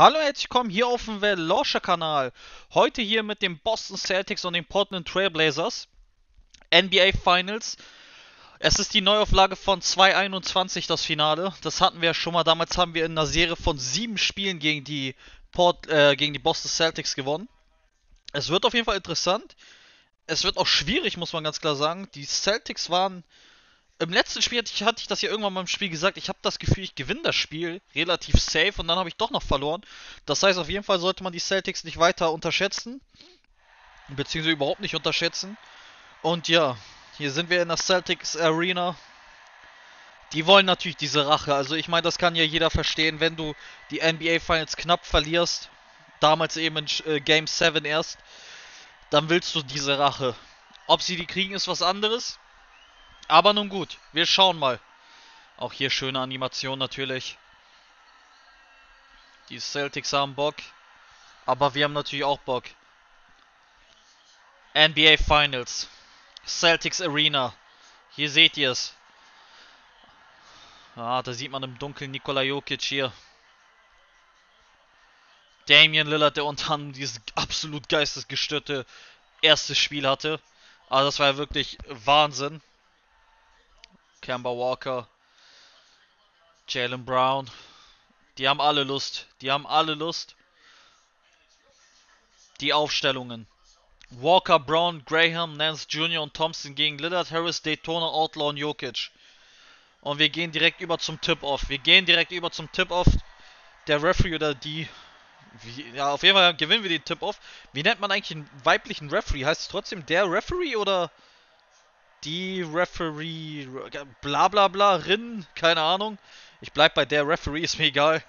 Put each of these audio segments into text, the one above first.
Hallo und herzlich willkommen hier auf dem Velosha Kanal. Heute hier mit den Boston Celtics und den Portland Trailblazers. NBA Finals. Es ist die Neuauflage von 221 das Finale. Das hatten wir ja schon mal. Damals haben wir in einer Serie von sieben Spielen gegen die, Port, äh, gegen die Boston Celtics gewonnen. Es wird auf jeden Fall interessant. Es wird auch schwierig, muss man ganz klar sagen. Die Celtics waren im letzten Spiel hatte ich, hatte ich das ja irgendwann mal im Spiel gesagt. Ich habe das Gefühl, ich gewinne das Spiel relativ safe und dann habe ich doch noch verloren. Das heißt, auf jeden Fall sollte man die Celtics nicht weiter unterschätzen. Beziehungsweise überhaupt nicht unterschätzen. Und ja, hier sind wir in der Celtics Arena. Die wollen natürlich diese Rache. Also ich meine, das kann ja jeder verstehen, wenn du die NBA Finals knapp verlierst. Damals eben in äh, Game 7 erst. Dann willst du diese Rache. Ob sie die kriegen, ist was anderes. Aber nun gut, wir schauen mal. Auch hier schöne Animation natürlich. Die Celtics haben Bock. Aber wir haben natürlich auch Bock. NBA Finals. Celtics Arena. Hier seht ihr es. Ah, da sieht man im Dunkeln Nikola Jokic hier. Damian Lillard, der unter anderem dieses absolut geistesgestörte erste Spiel hatte. Aber das war ja wirklich Wahnsinn. Kemba Walker, Jalen Brown. Die haben alle Lust. Die haben alle Lust. Die Aufstellungen. Walker, Brown, Graham, Nance Jr. und Thompson gegen Lillard, Harris, Daytona, Outlaw und Jokic. Und wir gehen direkt über zum Tip-Off. Wir gehen direkt über zum Tip-Off. Der Referee oder die. Wie, ja, auf jeden Fall gewinnen wir den Tip-Off. Wie nennt man eigentlich einen weiblichen Referee? Heißt es trotzdem der Referee oder die Referee, bla bla bla, Rin, keine Ahnung. Ich bleib bei der Referee, ist mir egal.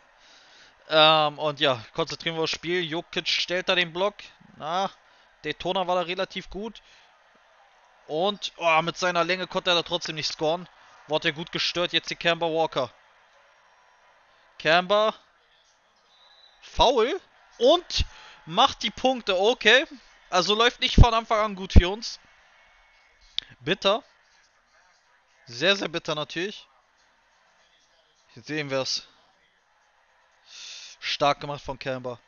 Ähm, und ja, konzentrieren wir aufs Spiel. Jokic stellt da den Block. Na, Daytona war da relativ gut. Und oh, mit seiner Länge konnte er da trotzdem nicht scoren. Wurde er gut gestört. Jetzt die Camber Walker. Camber. Foul. Und macht die Punkte. Okay. Also läuft nicht von Anfang an gut für uns. Bitter. Sehr, sehr bitter natürlich. Hier sehen wir es. Stark gemacht von Camber.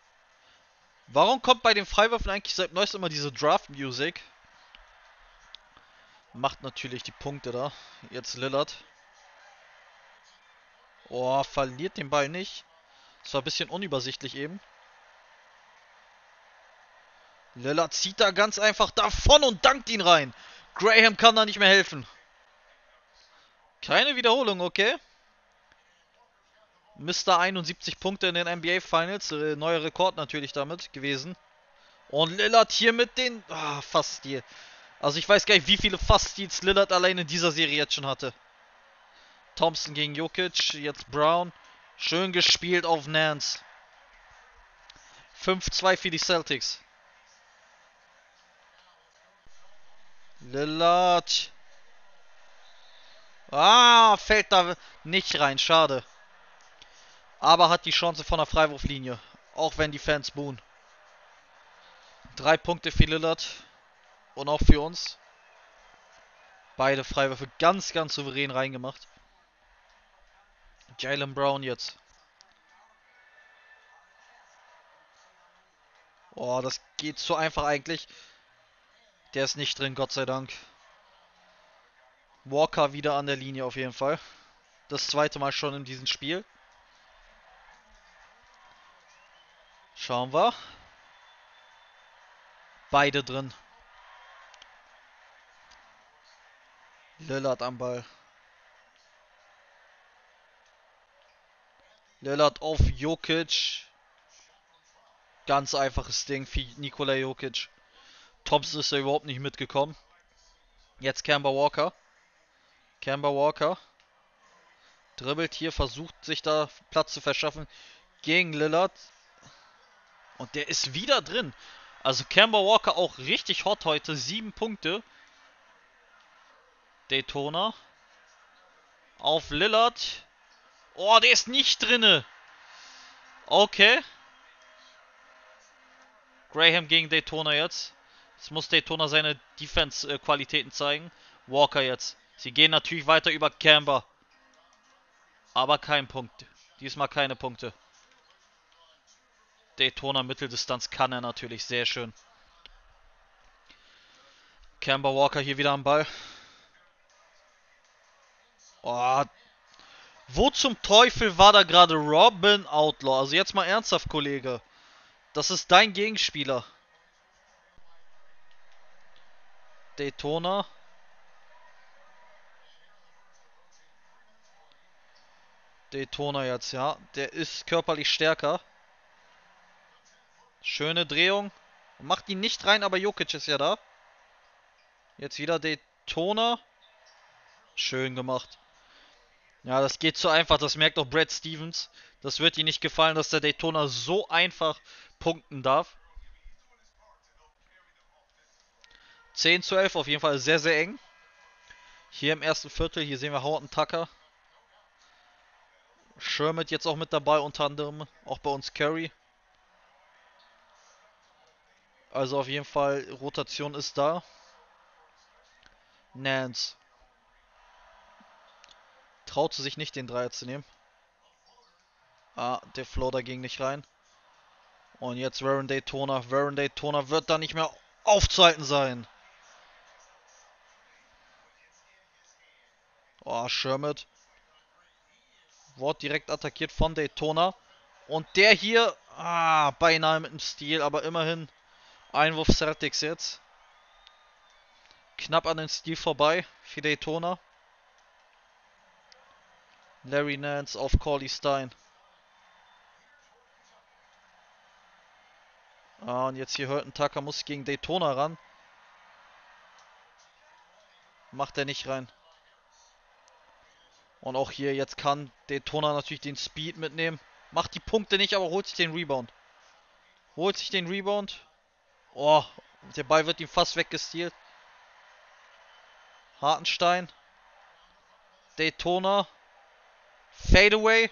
Warum kommt bei den Freiwürfen eigentlich seit neuestem immer diese Draft Music? Macht natürlich die Punkte da. Jetzt Lillard. Oh, verliert den Ball nicht. Das war ein bisschen unübersichtlich eben. Lillard zieht da ganz einfach davon und dankt ihn rein. Graham kann da nicht mehr helfen. Keine Wiederholung, okay. Mr. 71 Punkte in den NBA Finals. Äh, neuer Rekord natürlich damit gewesen. Und Lillard hier mit den... Ah, fast hier. Also ich weiß gar nicht, wie viele Fast-Steals Lillard allein in dieser Serie jetzt schon hatte. Thompson gegen Jokic, jetzt Brown. Schön gespielt auf Nance. 5-2 für die Celtics. Lillard. Ah, fällt da nicht rein. Schade. Aber hat die Chance von der Freiwurflinie. Auch wenn die Fans buhen. Drei Punkte für Lillard. Und auch für uns. Beide Freiwürfe ganz, ganz souverän reingemacht. Jalen Brown jetzt. Oh, das geht so einfach eigentlich. Der ist nicht drin, Gott sei Dank. Walker wieder an der Linie auf jeden Fall. Das zweite Mal schon in diesem Spiel. Schauen wir. Beide drin. Lillard am Ball. Lillard auf Jokic. Ganz einfaches Ding für Nikola Jokic. Thompson ist ja überhaupt nicht mitgekommen. Jetzt Camber Walker. Camber Walker. Dribbelt hier, versucht sich da Platz zu verschaffen gegen Lillard. Und der ist wieder drin. Also Camber Walker auch richtig hot heute. Sieben Punkte. Daytona. Auf Lillard. Oh, der ist nicht drinne. Okay. Graham gegen Daytona jetzt. Jetzt muss Daytona seine Defense-Qualitäten zeigen. Walker jetzt. Sie gehen natürlich weiter über Camber. Aber kein Punkt. Diesmal keine Punkte. Daytona Mitteldistanz kann er natürlich. Sehr schön. Camber Walker hier wieder am Ball. Oh, wo zum Teufel war da gerade Robin Outlaw? Also jetzt mal ernsthaft, Kollege. Das ist dein Gegenspieler. Daytona. Daytona jetzt, ja. Der ist körperlich stärker. Schöne Drehung. Macht ihn nicht rein, aber Jokic ist ja da. Jetzt wieder Daytona. Schön gemacht. Ja, das geht zu einfach. Das merkt auch Brad Stevens. Das wird ihm nicht gefallen, dass der Daytona so einfach punkten darf. 10 zu 11 auf jeden Fall sehr, sehr eng. Hier im ersten Viertel, hier sehen wir Horton Tucker. Shermit jetzt auch mit dabei, unter anderem auch bei uns Curry. Also auf jeden Fall, Rotation ist da. Nance. Traute sich nicht, den Dreier zu nehmen. Ah, der Floater ging nicht rein. Und jetzt Warren Daytona. Warren Daytona wird da nicht mehr aufzuhalten sein. Oh, Shermit. Wort direkt attackiert von Daytona. Und der hier, ah, beinahe mit dem Stil, aber immerhin Einwurf Celtics jetzt. Knapp an den Stil vorbei für Daytona. Larry Nance auf Corley Stein. Ah, und jetzt hier Hurton Tucker muss gegen Daytona ran. Macht er nicht rein. Und auch hier jetzt kann Daytona natürlich den Speed mitnehmen. Macht die Punkte nicht, aber holt sich den Rebound. Holt sich den Rebound. Oh, der Ball wird ihm fast weggestealt. Hartenstein. Daytona. Fadeaway.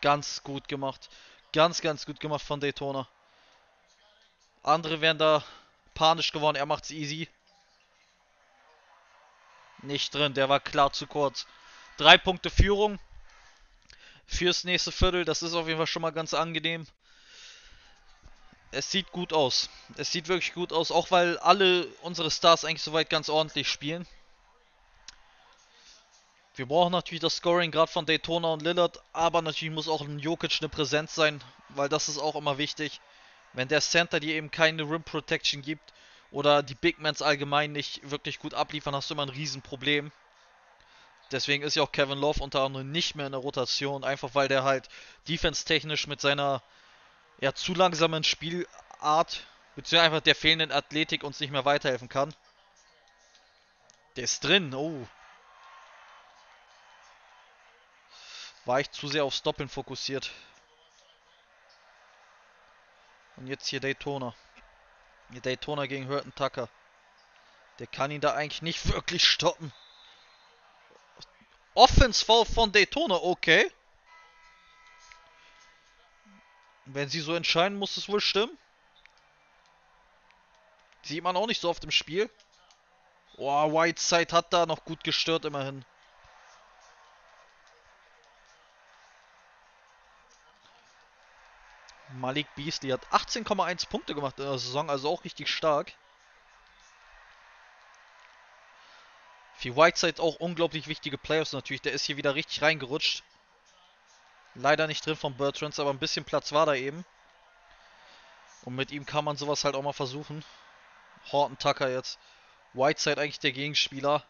Ganz gut gemacht. Ganz, ganz gut gemacht von Daytona. Andere werden da panisch geworden. Er macht's easy. Nicht drin. Der war klar zu kurz. Drei Punkte Führung. Fürs nächste Viertel. Das ist auf jeden Fall schon mal ganz angenehm. Es sieht gut aus. Es sieht wirklich gut aus. Auch weil alle unsere Stars eigentlich soweit ganz ordentlich spielen. Wir brauchen natürlich das Scoring gerade von Daytona und Lillard, aber natürlich muss auch ein Jokic eine Präsenz sein, weil das ist auch immer wichtig. Wenn der Center dir eben keine Rim Protection gibt oder die Big Mans allgemein nicht wirklich gut abliefern, hast du immer ein Riesenproblem. Deswegen ist ja auch Kevin Love unter anderem nicht mehr in der Rotation, einfach weil der halt defense-technisch mit seiner ja, zu langsamen Spielart, beziehungsweise einfach der fehlenden Athletik uns nicht mehr weiterhelfen kann. Der ist drin, oh. war ich zu sehr aufs Doppeln fokussiert. Und jetzt hier Daytona. Daytona gegen Hurton Tucker. Der kann ihn da eigentlich nicht wirklich stoppen. Offense Foul von Daytona, okay. Wenn sie so entscheiden, muss es wohl stimmen. Sieht man auch nicht so oft im Spiel. Oh, Whiteside hat da noch gut gestört immerhin. Malik Beasley hat 18,1 Punkte gemacht in der Saison, also auch richtig stark. Für Whiteside auch unglaublich wichtige Playoffs natürlich. Der ist hier wieder richtig reingerutscht. Leider nicht drin von Bertrands, aber ein bisschen Platz war da eben. Und mit ihm kann man sowas halt auch mal versuchen. Horton Tucker jetzt. Whiteside eigentlich der Gegenspieler.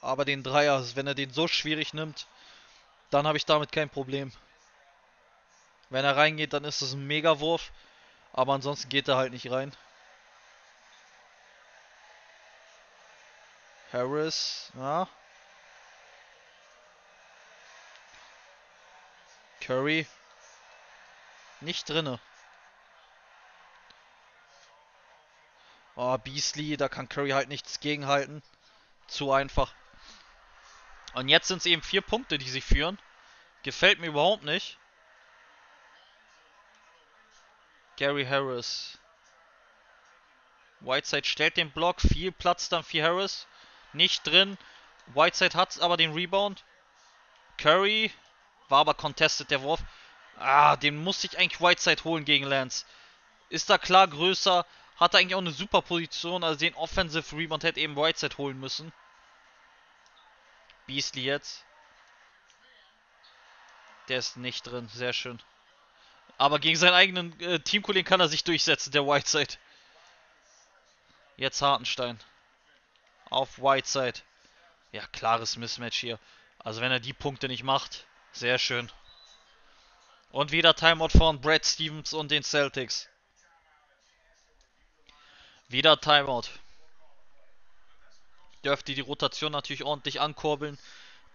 Aber den Dreier, wenn er den so schwierig nimmt, dann habe ich damit kein Problem. Wenn er reingeht, dann ist es ein Megawurf. Aber ansonsten geht er halt nicht rein. Harris, ja. Curry. Nicht drinne. Oh, Beasley, da kann Curry halt nichts gegenhalten. Zu einfach. Und jetzt sind es eben vier Punkte, die sie führen. Gefällt mir überhaupt nicht. Gary Harris. Whiteside stellt den Block, viel Platz dann für Harris. Nicht drin. Whiteside hat aber den Rebound. Curry war aber contested der Wurf. Ah, den musste ich eigentlich Whiteside holen gegen Lance. Ist da klar größer, hat eigentlich auch eine super Position, also den Offensive Rebound hätte eben Whiteside holen müssen. Beasley jetzt. Der ist nicht drin, sehr schön. Aber gegen seinen eigenen äh, Teamkollegen kann er sich durchsetzen, der Whiteside. Jetzt Hartenstein. Auf Whiteside. Ja, klares Mismatch hier. Also wenn er die Punkte nicht macht, sehr schön. Und wieder Timeout von Brad Stevens und den Celtics. Wieder Timeout. Dürfte die Rotation natürlich ordentlich ankurbeln.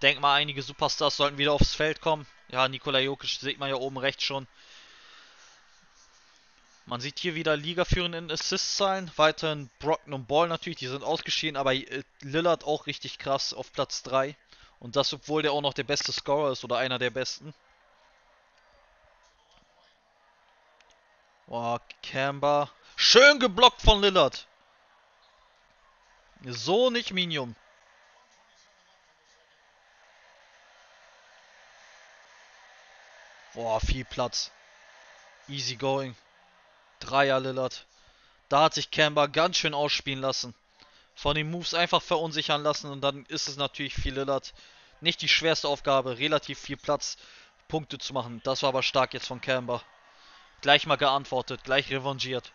Denk mal, einige Superstars sollten wieder aufs Feld kommen. Ja, Nikola Jokic sieht man ja oben rechts schon. Man sieht hier wieder Ligaführend in Assist-Zahlen. Weiterhin Brockton und Ball natürlich, die sind ausgeschieden, aber äh, Lillard auch richtig krass auf Platz 3. Und das, obwohl der auch noch der beste Scorer ist oder einer der besten. Boah, Camber. Schön geblockt von Lillard. So nicht Minium. Boah, viel Platz. Easy going. Dreier Lillard. Da hat sich Camber ganz schön ausspielen lassen. Von den Moves einfach verunsichern lassen und dann ist es natürlich viel Lillard. Nicht die schwerste Aufgabe, relativ viel Platz, Punkte zu machen. Das war aber stark jetzt von Camber. Gleich mal geantwortet, gleich revanchiert.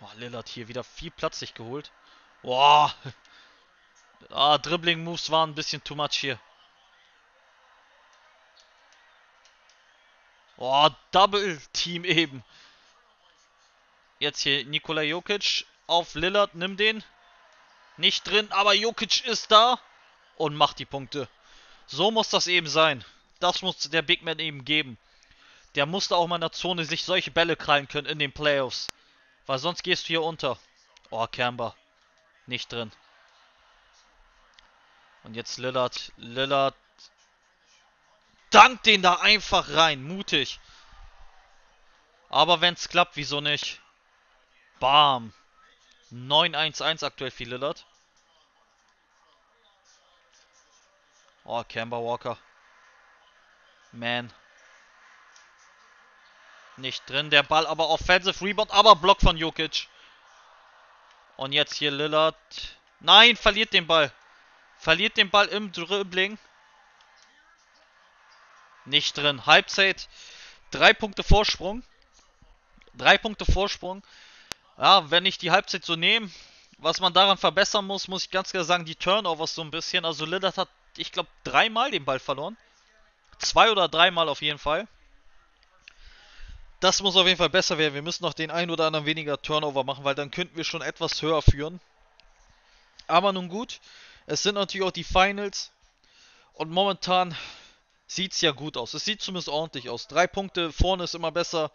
Oh, Lillard hier wieder viel Platz sich geholt. Boah. Ah, Dribbling-Moves waren ein bisschen too much hier. Oh, Double-Team eben. Jetzt hier Nikola Jokic auf Lillard, nimm den. Nicht drin, aber Jokic ist da und macht die Punkte. So muss das eben sein. Das muss der Big Man eben geben. Der musste auch mal in der Zone sich solche Bälle krallen können in den Playoffs. Weil sonst gehst du hier unter. Oh, Camber. Nicht drin. Und jetzt Lillard. Lillard. Dank den da einfach rein. Mutig. Aber wenn es klappt, wieso nicht? Bam. 9-1-1 aktuell für Lillard. Oh, Camber Walker. Man. Nicht drin. Der Ball aber Offensive Rebound, aber Block von Jokic. Und jetzt hier Lillard. Nein, verliert den Ball. Verliert den Ball im Dribbling. Nicht drin. Halbzeit. Drei Punkte Vorsprung. Drei Punkte Vorsprung. Ja, wenn ich die Halbzeit so nehme, was man daran verbessern muss, muss ich ganz klar sagen, die Turnovers so ein bisschen. Also Lillard hat, ich glaube, dreimal den Ball verloren. Zwei oder dreimal auf jeden Fall. Das muss auf jeden Fall besser werden. Wir müssen noch den ein oder anderen weniger Turnover machen, weil dann könnten wir schon etwas höher führen. Aber nun gut, es sind natürlich auch die Finals. Und momentan sieht es ja gut aus. Es sieht zumindest ordentlich aus. Drei Punkte vorne ist immer besser,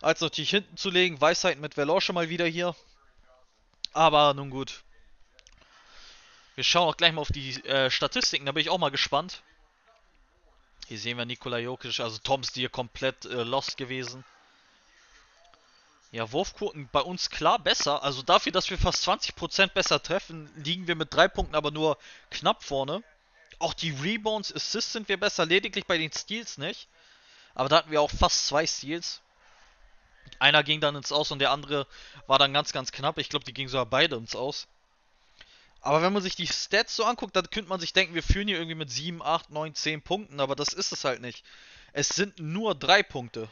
als natürlich hinten zu legen. Weisheit mit Velour schon mal wieder hier. Aber nun gut. Wir schauen auch gleich mal auf die äh, Statistiken, da bin ich auch mal gespannt. Hier sehen wir Nikola Jokic, also Toms hier komplett äh, lost gewesen. Ja, Wurfquoten bei uns klar besser. Also dafür, dass wir fast 20% besser treffen, liegen wir mit drei Punkten aber nur knapp vorne. Auch die Rebounds, Assists sind wir besser, lediglich bei den Steals nicht. Aber da hatten wir auch fast zwei Steals. Einer ging dann ins Aus und der andere war dann ganz, ganz knapp. Ich glaube, die gingen sogar beide ins Aus. Aber wenn man sich die Stats so anguckt, dann könnte man sich denken, wir führen hier irgendwie mit 7, 8, 9, 10 Punkten, aber das ist es halt nicht. Es sind nur 3 Punkte.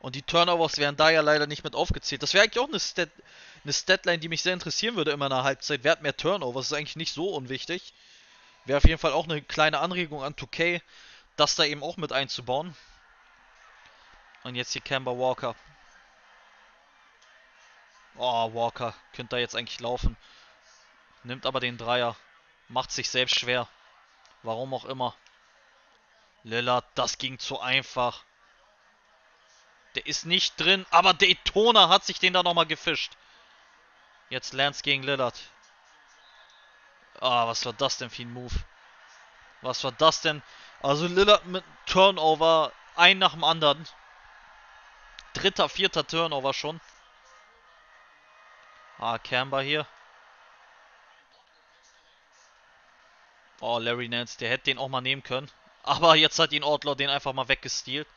Und die Turnovers werden da ja leider nicht mit aufgezählt. Das wäre eigentlich auch eine, Stat eine Statline, die mich sehr interessieren würde in meiner Halbzeit. Wer hat mehr Turnovers? Das ist eigentlich nicht so unwichtig. Wäre auf jeden Fall auch eine kleine Anregung an 2K, das da eben auch mit einzubauen. Und jetzt hier Camber Walker. Oh, Walker. Könnte da jetzt eigentlich laufen. Nimmt aber den Dreier. Macht sich selbst schwer. Warum auch immer. Lillard, das ging zu einfach. Der ist nicht drin, aber Daytona hat sich den da nochmal gefischt. Jetzt Lance gegen Lillard. Ah, was war das denn für ein Move? Was war das denn? Also Lillard mit Turnover, ein nach dem anderen. Dritter, vierter Turnover schon. Ah, Camber hier. Oh, Larry Nance, der hätte den auch mal nehmen können. Aber jetzt hat ihn Outlaw den einfach mal weggestealt.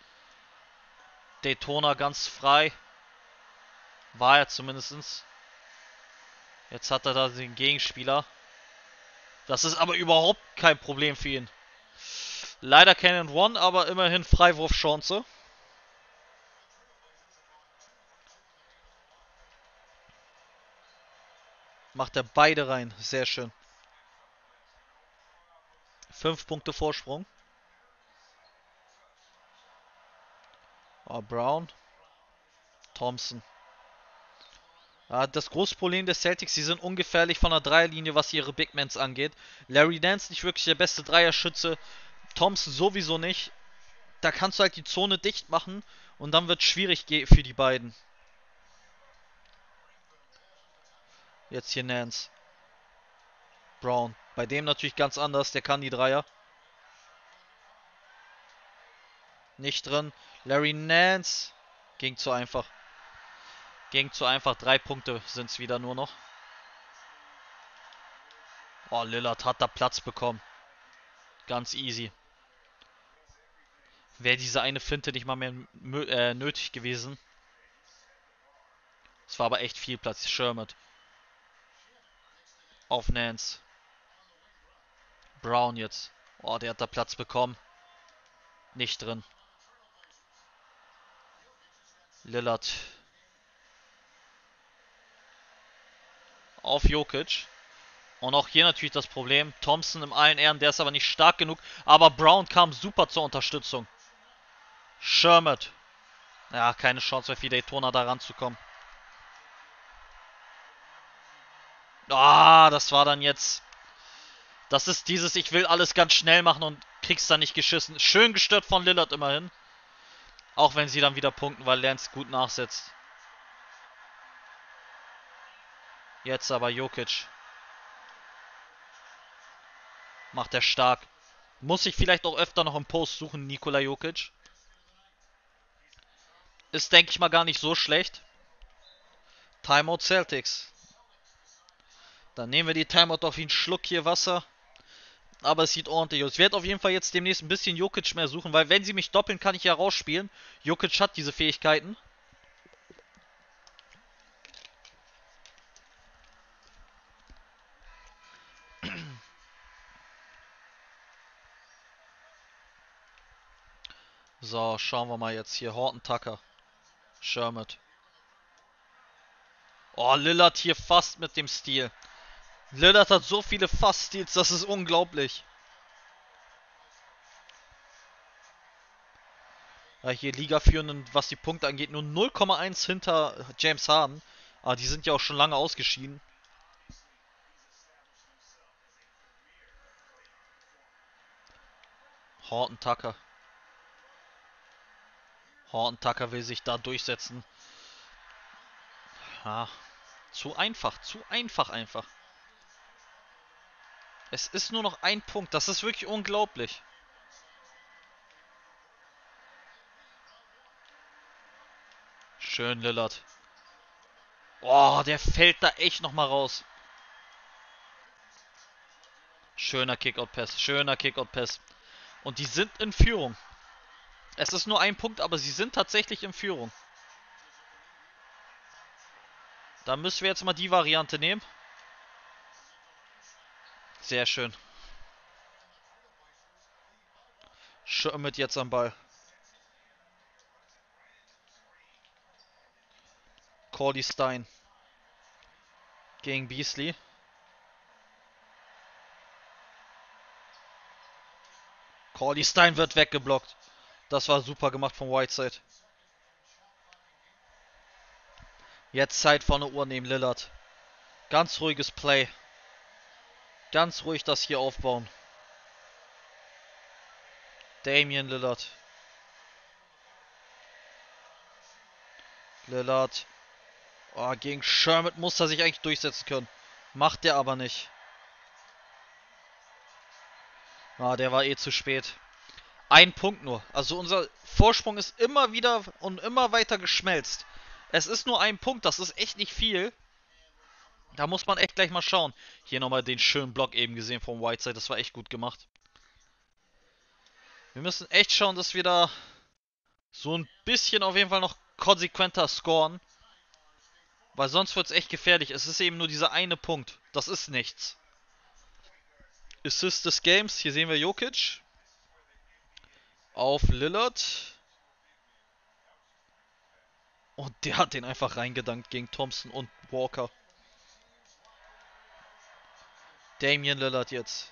Daytona ganz frei. War er zumindestens. Jetzt hat er da den Gegenspieler. Das ist aber überhaupt kein Problem für ihn. Leider kein One, aber immerhin Freiwurfchance. Macht er beide rein. Sehr schön. Fünf Punkte Vorsprung. Oh, Brown. Thompson. Das große Problem der Celtics, sie sind ungefährlich von der Dreierlinie, was ihre Big Mans angeht. Larry Dance nicht wirklich der beste Dreierschütze. Thompson sowieso nicht. Da kannst du halt die Zone dicht machen und dann wird es schwierig für die beiden. Jetzt hier Nance. Brown. Bei dem natürlich ganz anders. Der kann die Dreier. Nicht drin. Larry Nance. Ging zu einfach. Ging zu einfach. Drei Punkte sind es wieder nur noch. Oh, Lillard hat da Platz bekommen. Ganz easy. Wäre diese eine Finte nicht mal mehr äh, nötig gewesen. Es war aber echt viel Platz. Shermott. Auf Nance. Brown jetzt. Oh, der hat da Platz bekommen. Nicht drin. Lillard. Auf Jokic. Und auch hier natürlich das Problem. Thompson im allen Ehren, der ist aber nicht stark genug. Aber Brown kam super zur Unterstützung. Shermott. Ja, keine Chance mehr für Daytona da ranzukommen. Ah, das war dann jetzt. Das ist dieses, ich will alles ganz schnell machen und krieg's dann nicht geschissen. Schön gestört von Lillard immerhin. Auch wenn sie dann wieder punkten, weil Lance gut nachsetzt. Jetzt aber Jokic. Macht er stark. Muss ich vielleicht auch öfter noch im Post suchen, Nikola Jokic. Ist, denke ich mal, gar nicht so schlecht. Timeout Celtics. Dann nehmen wir die Timeout auf ihn Schluck hier Wasser. Aber es sieht ordentlich aus. Ich werde auf jeden Fall jetzt demnächst ein bisschen Jokic mehr suchen, weil wenn sie mich doppeln, kann ich ja rausspielen. Jokic hat diese Fähigkeiten. So, schauen wir mal jetzt hier. Horton Tucker. Shermott. Oh, Lillard hier fast mit dem Stil. Lillard hat so viele Fast-Steals, das ist unglaublich. Ja, hier Liga-Führenden, was die Punkte angeht, nur 0,1 hinter James Harden. Aber die sind ja auch schon lange ausgeschieden. Horton Tucker. Horton Tucker will sich da durchsetzen. Ja, zu einfach, zu einfach einfach. Es ist nur noch ein Punkt. Das ist wirklich unglaublich. Schön, Lillard. Oh, der fällt da echt nochmal raus. Schöner Kickout-Pass. Schöner Kickout-Pass. Und die sind in Führung. Es ist nur ein Punkt, aber sie sind tatsächlich in Führung. Da müssen wir jetzt mal die Variante nehmen. Sehr schön. Schirmet jetzt am Ball. Cordy Stein. Gegen Beasley. Cordy Stein wird weggeblockt. Das war super gemacht von Whiteside. Jetzt Zeit vorne Uhr nehmen Lillard. Ganz ruhiges Play. Ganz ruhig das hier aufbauen. Damian Lillard. Lillard. Oh, gegen Sherman muss er sich eigentlich durchsetzen können. Macht der aber nicht. Ah, der war eh zu spät. Ein Punkt nur. Also unser Vorsprung ist immer wieder und immer weiter geschmelzt. Es ist nur ein Punkt, das ist echt nicht viel. Da muss man echt gleich mal schauen. Hier nochmal den schönen Block eben gesehen vom Whiteside. Das war echt gut gemacht. Wir müssen echt schauen, dass wir da so ein bisschen auf jeden Fall noch konsequenter scoren. Weil sonst wird es echt gefährlich. Es ist eben nur dieser eine Punkt. Das ist nichts. Assist des Games. Hier sehen wir Jokic. Auf Lillard. Und der hat den einfach reingedankt gegen Thompson und Walker. Damian Lillard jetzt.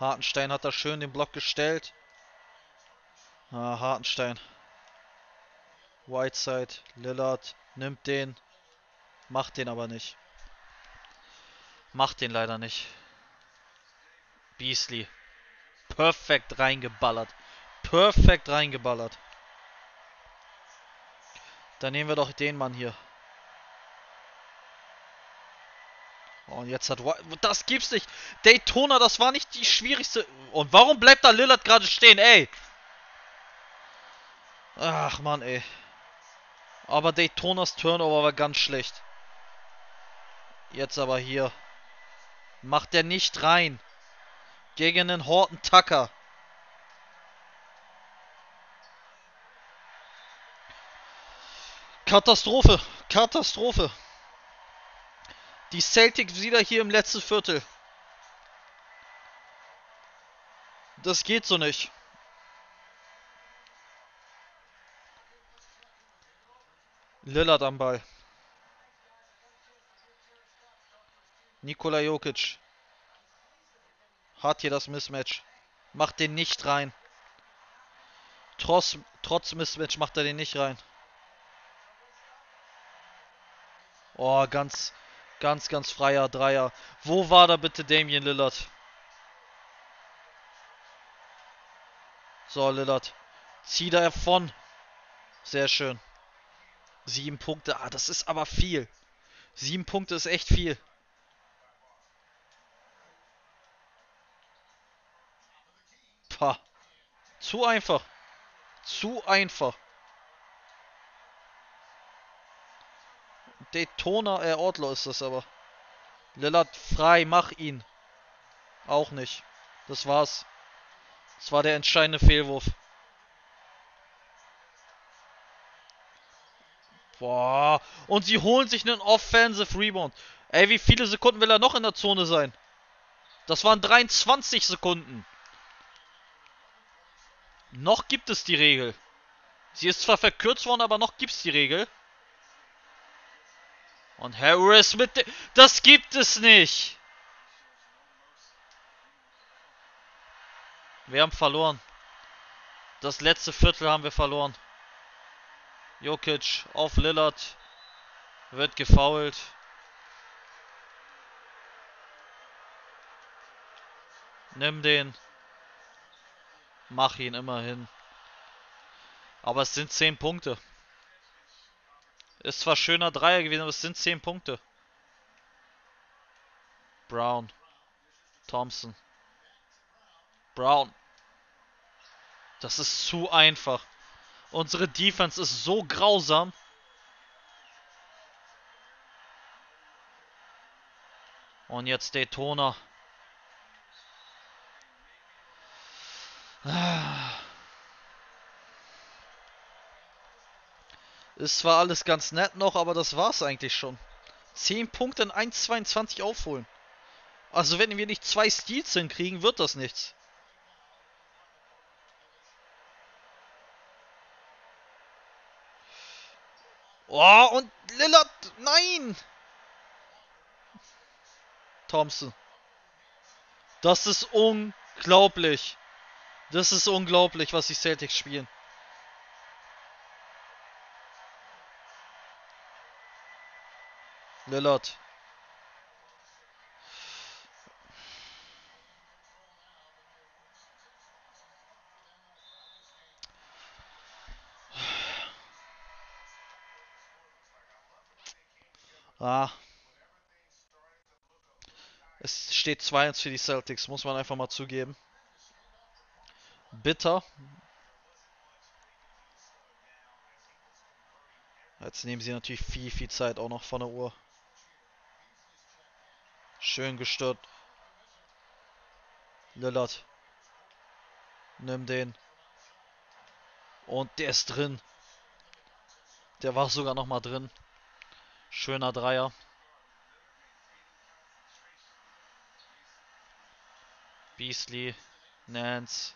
Hartenstein hat da schön den Block gestellt. Ah, Hartenstein. Whiteside, Lillard nimmt den, macht den aber nicht. Macht den leider nicht. Beasley. Perfekt reingeballert. Perfekt reingeballert. Dann nehmen wir doch den Mann hier. Und jetzt hat... Das gibt's nicht. Daytona, das war nicht die schwierigste... Und warum bleibt da Lillard gerade stehen, ey? Ach, Mann, ey. Aber Daytonas Turnover war ganz schlecht. Jetzt aber hier. Macht er nicht rein. Gegen den Horton Tucker. Katastrophe. Katastrophe. Die Celtics wieder hier im letzten Viertel. Das geht so nicht. Lillard am Ball. Nikola Jokic. Hat hier das Mismatch. Macht den nicht rein. Trotz, trotz Mismatch macht er den nicht rein. Oh, ganz, ganz, ganz freier Dreier. Wo war da bitte Damien Lillard? So, Lillard. Zieh da davon. Sehr schön. Sieben Punkte. Ah, das ist aber viel. Sieben Punkte ist echt viel. Pah. Zu einfach. Zu einfach. Daytona, äh, Outlaw ist das aber. Lillard frei, mach ihn. Auch nicht. Das war's. Das war der entscheidende Fehlwurf. Boah. Und sie holen sich einen Offensive Rebound. Ey, wie viele Sekunden will er noch in der Zone sein? Das waren 23 Sekunden. Noch gibt es die Regel. Sie ist zwar verkürzt worden, aber noch gibt es die Regel. Und Harris mit. Das gibt es nicht. Wir haben verloren. Das letzte Viertel haben wir verloren. Jokic auf Lillard. Wird gefoult. Nimm den. Mach ihn immerhin. Aber es sind 10 Punkte. Ist zwar schöner Dreier gewesen, aber es sind 10 Punkte. Brown. Thompson. Brown. Das ist zu einfach. Unsere Defense ist so grausam. Und jetzt Daytona. Ist zwar alles ganz nett noch, aber das war's eigentlich schon. 10 Punkte in 1,22 aufholen. Also wenn wir nicht zwei Steals hinkriegen, wird das nichts. Oh, und Lillard, nein! Thompson. Das ist unglaublich. Das ist unglaublich, was die Celtics spielen. Lillard. Ah. Es steht 2-1 für die Celtics, muss man einfach mal zugeben. Bitter. Jetzt nehmen sie natürlich viel, viel Zeit auch noch von der Uhr. Schön gestört. Lillard. Nimm den. Und der ist drin. Der war sogar noch mal drin. Schöner Dreier. Beasley, Nance.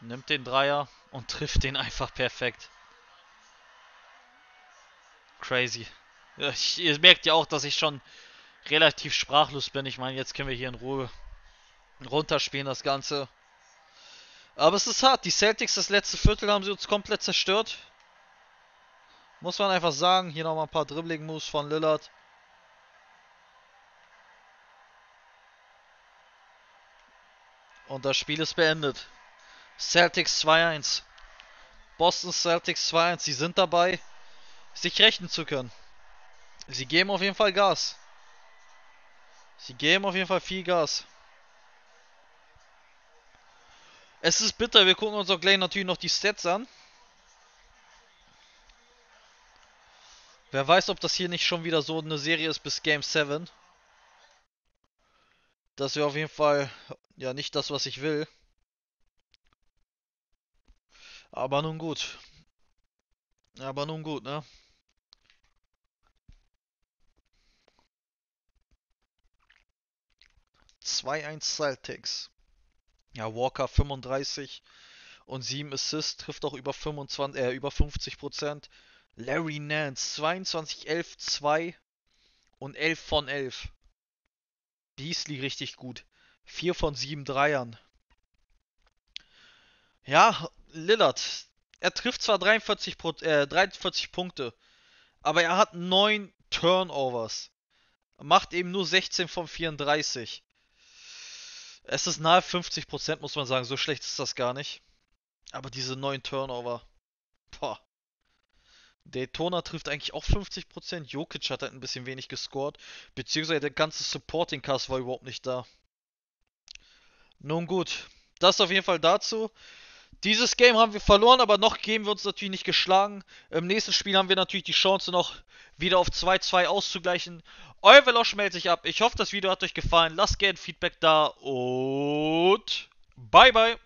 Nimmt den Dreier und trifft den einfach perfekt. Crazy. Ich, ihr merkt ja auch, dass ich schon relativ sprachlos bin. Ich meine, jetzt können wir hier in Ruhe runterspielen, das Ganze. Aber es ist hart. Die Celtics, das letzte Viertel haben sie uns komplett zerstört. Muss man einfach sagen. Hier nochmal ein paar Dribbling-Moves von Lillard. Und das Spiel ist beendet. Celtics 2-1. Boston Celtics 2-1. Sie sind dabei, sich rechnen zu können. Sie geben auf jeden Fall Gas. Sie geben auf jeden Fall viel Gas. Es ist bitter, wir gucken uns auch gleich natürlich noch die Stats an. Wer weiß, ob das hier nicht schon wieder so eine Serie ist bis Game 7. Das wäre auf jeden Fall ja nicht das, was ich will. Aber nun gut. Aber nun gut, ne? Zwei eins Celtics. Ja, Walker 35 und 7 Assists, trifft auch über 25, äh, über 50% Larry Nance 22, 11, 2 und 11 von 11. Beasley richtig gut. 4 von 7 Dreiern. Ja, Lillard. Er trifft zwar 43, äh, 43 Punkte, aber er hat 9 Turnovers. Macht eben nur 16 von 34. Es ist nahe 50%, muss man sagen. So schlecht ist das gar nicht. Aber diese 9 Turnover. Boah. Daytona trifft eigentlich auch 50%. Jokic hat halt ein bisschen wenig gescored. Beziehungsweise der ganze Supporting Cast war überhaupt nicht da. Nun gut. Das auf jeden Fall dazu. Dieses Game haben wir verloren, aber noch geben wir uns natürlich nicht geschlagen. Im nächsten Spiel haben wir natürlich die Chance noch wieder auf 2-2 auszugleichen. Euer Velosch meldet sich ab. Ich hoffe, das Video hat euch gefallen. Lasst gerne Feedback da und bye bye.